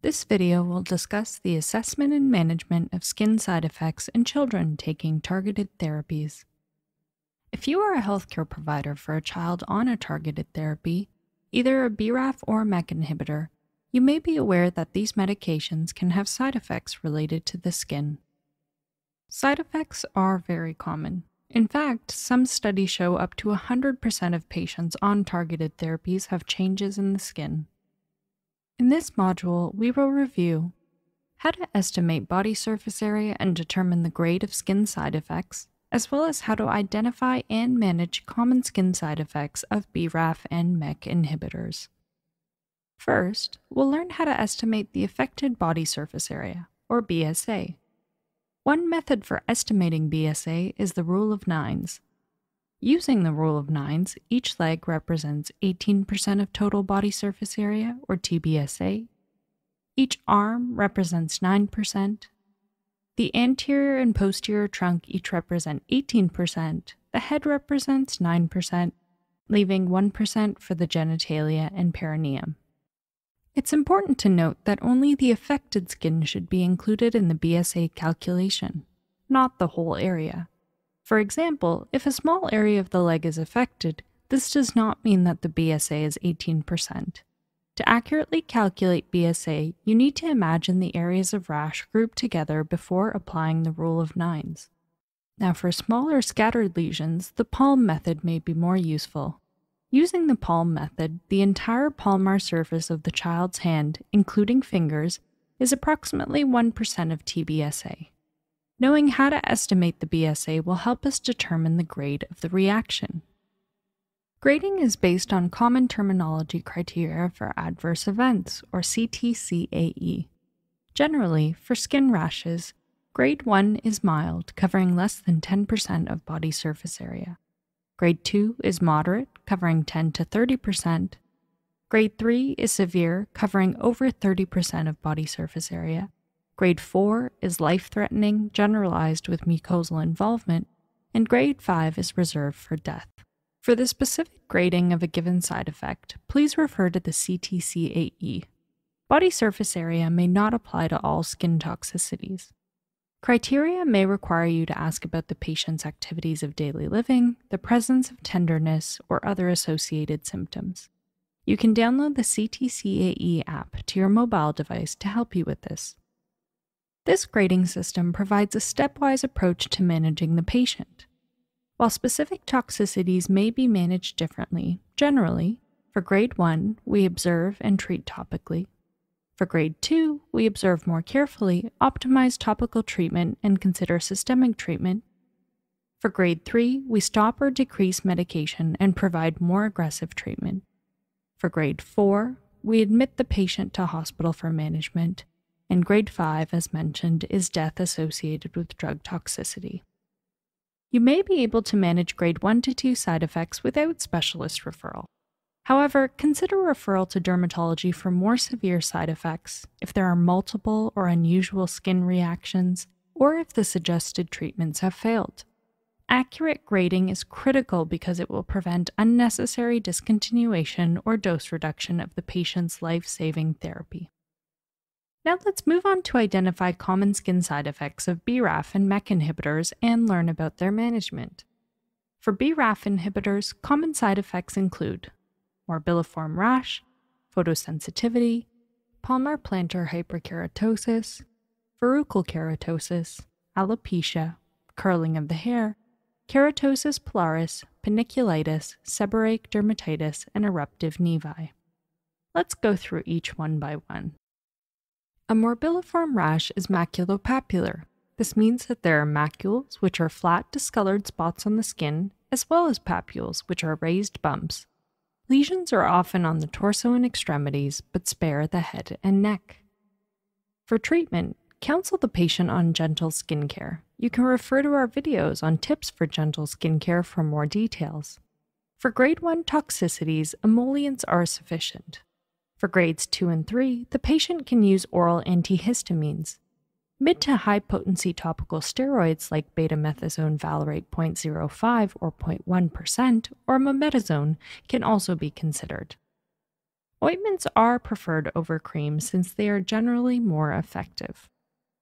This video will discuss the assessment and management of skin side effects in children taking targeted therapies. If you are a healthcare provider for a child on a targeted therapy, either a BRAF or MEK inhibitor, you may be aware that these medications can have side effects related to the skin. Side effects are very common. In fact, some studies show up to 100% of patients on targeted therapies have changes in the skin. In this module, we will review how to estimate body surface area and determine the grade of skin side effects, as well as how to identify and manage common skin side effects of BRAF and MEK inhibitors. First, we'll learn how to estimate the affected body surface area, or BSA. One method for estimating BSA is the rule of nines. Using the rule of nines, each leg represents 18% of total body surface area, or TBSA. Each arm represents 9%. The anterior and posterior trunk each represent 18%. The head represents 9%, leaving 1% for the genitalia and perineum. It's important to note that only the affected skin should be included in the BSA calculation, not the whole area. For example, if a small area of the leg is affected, this does not mean that the BSA is 18%. To accurately calculate BSA, you need to imagine the areas of rash grouped together before applying the rule of nines. Now, for smaller scattered lesions, the palm method may be more useful. Using the palm method, the entire palmar surface of the child's hand, including fingers, is approximately 1% of TBSA. Knowing how to estimate the BSA will help us determine the grade of the reaction. Grading is based on common terminology criteria for adverse events, or CTCAE. Generally, for skin rashes, grade 1 is mild, covering less than 10% of body surface area. Grade 2 is moderate, covering 10 to 30%. Grade 3 is severe, covering over 30% of body surface area. Grade 4 is life threatening, generalized with mucosal involvement, and grade 5 is reserved for death. For the specific grading of a given side effect, please refer to the CTCAE. Body surface area may not apply to all skin toxicities. Criteria may require you to ask about the patient's activities of daily living, the presence of tenderness, or other associated symptoms. You can download the CTCAE app to your mobile device to help you with this. This grading system provides a stepwise approach to managing the patient. While specific toxicities may be managed differently, generally, for grade 1, we observe and treat topically. For grade 2, we observe more carefully, optimize topical treatment, and consider systemic treatment. For grade 3, we stop or decrease medication and provide more aggressive treatment. For grade 4, we admit the patient to hospital for management and grade 5, as mentioned, is death associated with drug toxicity. You may be able to manage grade 1 to 2 side effects without specialist referral. However, consider referral to dermatology for more severe side effects if there are multiple or unusual skin reactions, or if the suggested treatments have failed. Accurate grading is critical because it will prevent unnecessary discontinuation or dose reduction of the patient's life saving therapy. Now let's move on to identify common skin side effects of BRAF and MEK inhibitors and learn about their management. For BRAF inhibitors, common side effects include morbilliform rash, photosensitivity, palmar plantar hyperkeratosis, verrucal keratosis, alopecia, curling of the hair, keratosis pilaris, panniculitis, seborrheic dermatitis, and eruptive nevi. Let's go through each one by one. A morbilliform rash is maculopapular. This means that there are macules, which are flat, discolored spots on the skin, as well as papules, which are raised bumps. Lesions are often on the torso and extremities, but spare the head and neck. For treatment, counsel the patient on gentle skincare. You can refer to our videos on tips for gentle skincare for more details. For grade 1 toxicities, emollients are sufficient. For grades 2 and 3, the patient can use oral antihistamines. Mid to high potency topical steroids like betamethasone valerate 0.05 or 0.1% or mometasone can also be considered. Ointments are preferred over creams since they are generally more effective.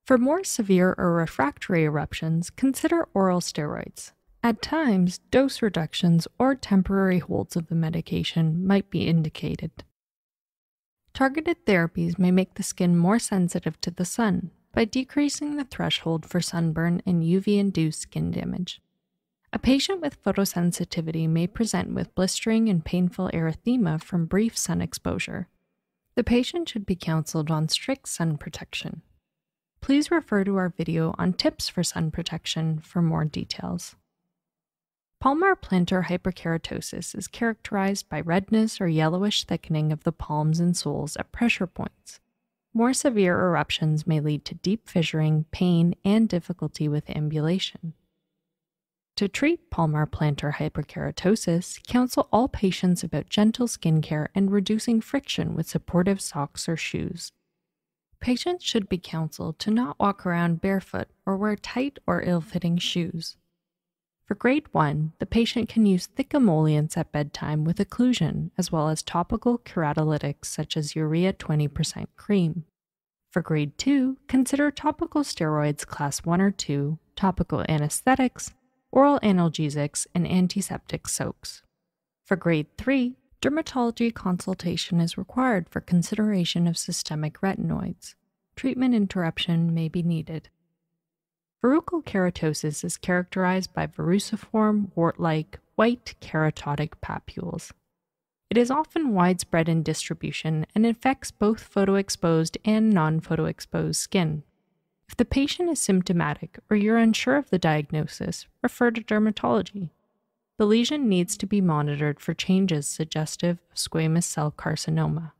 For more severe or refractory eruptions, consider oral steroids. At times, dose reductions or temporary holds of the medication might be indicated. Targeted therapies may make the skin more sensitive to the sun by decreasing the threshold for sunburn and UV induced skin damage. A patient with photosensitivity may present with blistering and painful erythema from brief sun exposure. The patient should be counseled on strict sun protection. Please refer to our video on tips for sun protection for more details. Palmar plantar hyperkeratosis is characterized by redness or yellowish thickening of the palms and soles at pressure points. More severe eruptions may lead to deep fissuring, pain, and difficulty with ambulation. To treat palmar plantar hyperkeratosis, counsel all patients about gentle skin care and reducing friction with supportive socks or shoes. Patients should be counseled to not walk around barefoot or wear tight or ill fitting shoes. For grade 1, the patient can use thick emollients at bedtime with occlusion, as well as topical keratolytics such as urea 20% cream. For grade 2, consider topical steroids class 1 or 2, topical anesthetics, oral analgesics, and antiseptic soaks. For grade 3, dermatology consultation is required for consideration of systemic retinoids. Treatment interruption may be needed. Verrucal keratosis is characterized by verruciform, wart like, white keratotic papules. It is often widespread in distribution and affects both photoexposed and non photoexposed skin. If the patient is symptomatic or you're unsure of the diagnosis, refer to dermatology. The lesion needs to be monitored for changes suggestive of squamous cell carcinoma.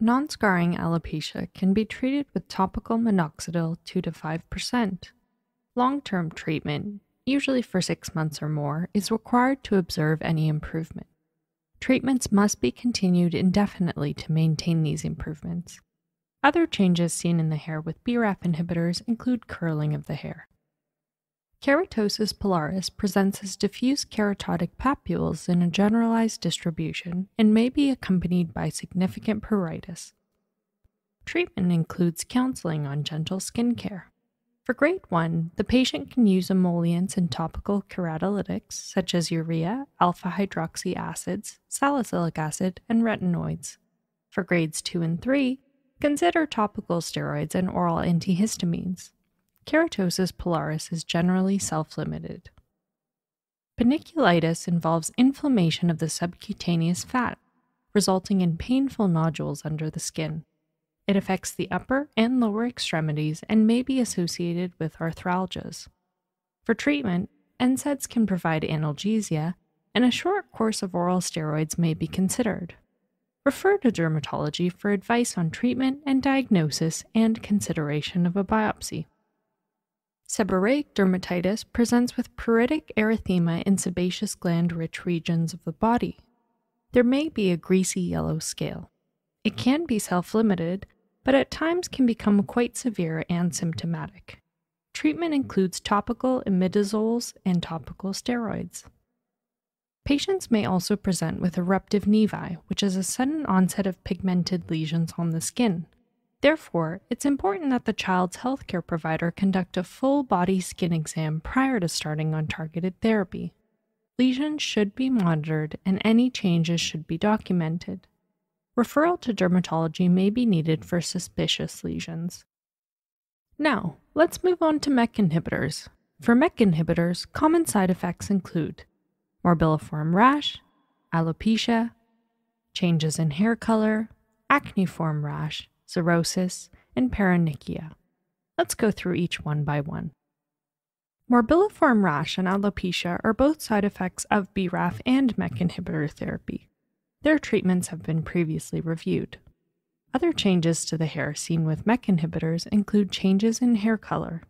Non scarring alopecia can be treated with topical minoxidil 2 to 5%. Long term treatment, usually for six months or more, is required to observe any improvement. Treatments must be continued indefinitely to maintain these improvements. Other changes seen in the hair with BRAF inhibitors include curling of the hair. Keratosis pilaris presents as diffuse keratotic papules in a generalized distribution and may be accompanied by significant pruritus. Treatment includes counseling on gentle skin care. For grade 1, the patient can use emollients and topical keratolytics such as urea, alpha hydroxy acids, salicylic acid, and retinoids. For grades 2 and 3, consider topical steroids and oral antihistamines. Keratosis pilaris is generally self limited. Panniculitis involves inflammation of the subcutaneous fat, resulting in painful nodules under the skin. It affects the upper and lower extremities and may be associated with arthralgias. For treatment, NSAIDs can provide analgesia, and a short course of oral steroids may be considered. Refer to dermatology for advice on treatment and diagnosis and consideration of a biopsy. Seborrheic dermatitis presents with pruritic erythema in sebaceous gland rich regions of the body. There may be a greasy yellow scale. It mm-hmm. can be self limited, but at times can become quite severe and symptomatic. Treatment mm-hmm. includes topical imidazoles and topical steroids. Patients may also present with eruptive nevi, which is a sudden onset of pigmented lesions on the skin. Therefore, it's important that the child's healthcare provider conduct a full body skin exam prior to starting on targeted therapy. Lesions should be monitored and any changes should be documented. Referral to dermatology may be needed for suspicious lesions. Now, let's move on to MEK inhibitors. For MEK inhibitors, common side effects include morbilliform rash, alopecia, changes in hair color, acneiform rash, xerosis, and paronychia. Let's go through each one by one. Morbilliform rash and alopecia are both side effects of BRAF and MEK inhibitor therapy. Their treatments have been previously reviewed. Other changes to the hair seen with MEK inhibitors include changes in hair color.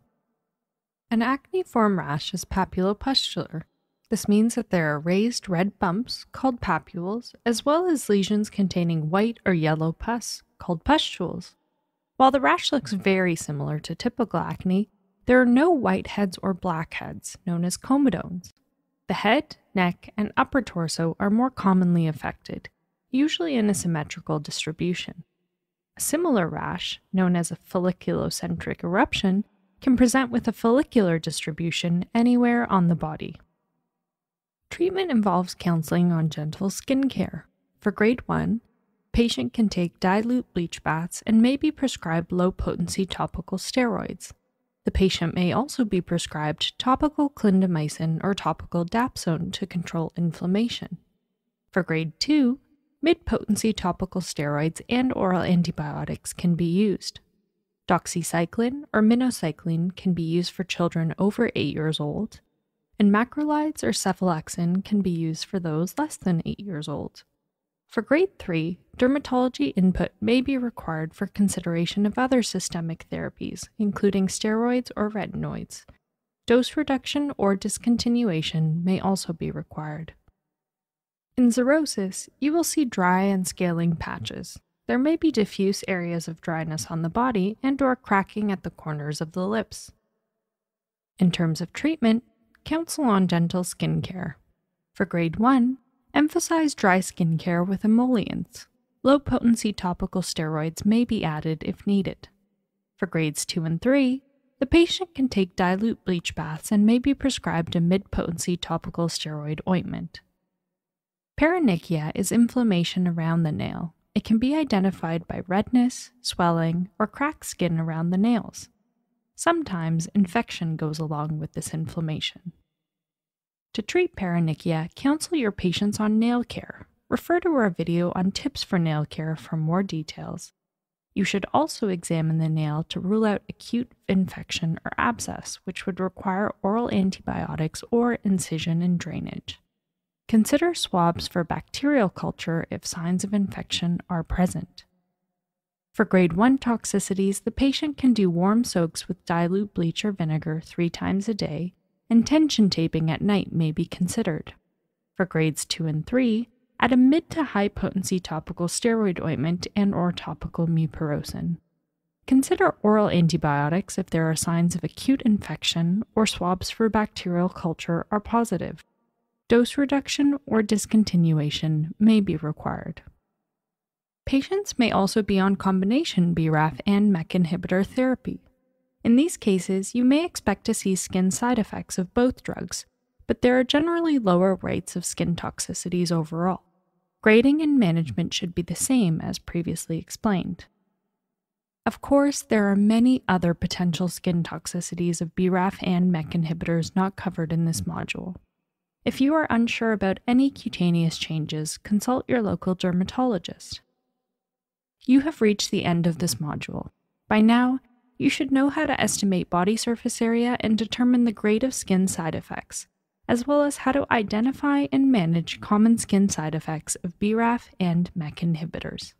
An acneiform rash is papulopustular. This means that there are raised red bumps, called papules, as well as lesions containing white or yellow pus, called pustules. While the rash looks very similar to typical acne, there are no white heads or black heads, known as comedones. The head, neck, and upper torso are more commonly affected, usually in a symmetrical distribution. A similar rash, known as a folliculocentric eruption, can present with a follicular distribution anywhere on the body. Treatment involves counseling on gentle skin care. For grade 1, patient can take dilute bleach baths and may be prescribed low potency topical steroids. The patient may also be prescribed topical clindamycin or topical dapsone to control inflammation. For grade 2, mid potency topical steroids and oral antibiotics can be used. Doxycycline or minocycline can be used for children over 8 years old, and macrolides or cephalexin can be used for those less than 8 years old. For grade 3, dermatology input may be required for consideration of other systemic therapies, including steroids or retinoids. Dose reduction or discontinuation may also be required. In xerosis, you will see dry and scaling patches. There may be diffuse areas of dryness on the body and or cracking at the corners of the lips. In terms of treatment, counsel on gentle skin care. For grade 1, Emphasize dry skin care with emollients. Low potency topical steroids may be added if needed. For grades 2 and 3, the patient can take dilute bleach baths and may be prescribed a mid potency topical steroid ointment. Paronychia is inflammation around the nail. It can be identified by redness, swelling, or cracked skin around the nails. Sometimes infection goes along with this inflammation. To treat paronychia, counsel your patients on nail care. Refer to our video on tips for nail care for more details. You should also examine the nail to rule out acute infection or abscess, which would require oral antibiotics or incision and drainage. Consider swabs for bacterial culture if signs of infection are present. For grade 1 toxicities, the patient can do warm soaks with dilute bleach or vinegar three times a day and tension taping at night may be considered. For grades 2 and 3, add a mid to high potency topical steroid ointment and or topical mupirocin. Consider oral antibiotics if there are signs of acute infection or swabs for bacterial culture are positive. Dose reduction or discontinuation may be required. Patients may also be on combination BRAF and MEK inhibitor therapy. In these cases, you may expect to see skin side effects of both drugs, but there are generally lower rates of skin toxicities overall. Grading and management should be the same as previously explained. Of course, there are many other potential skin toxicities of BRAF and MEK inhibitors not covered in this module. If you are unsure about any cutaneous changes, consult your local dermatologist. You have reached the end of this module. By now, you should know how to estimate body surface area and determine the grade of skin side effects, as well as how to identify and manage common skin side effects of BRAF and MEK inhibitors.